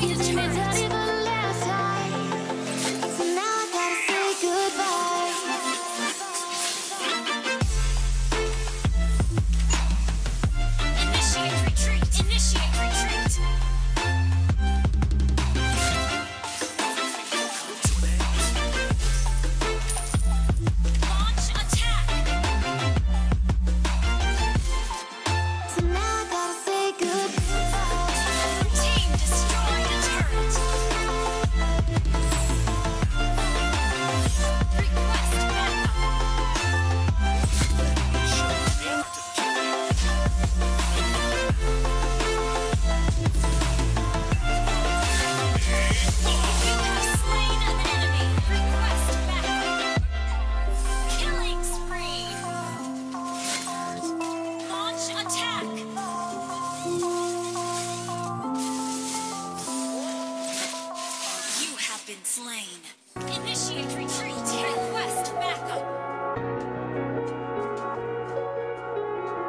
You treated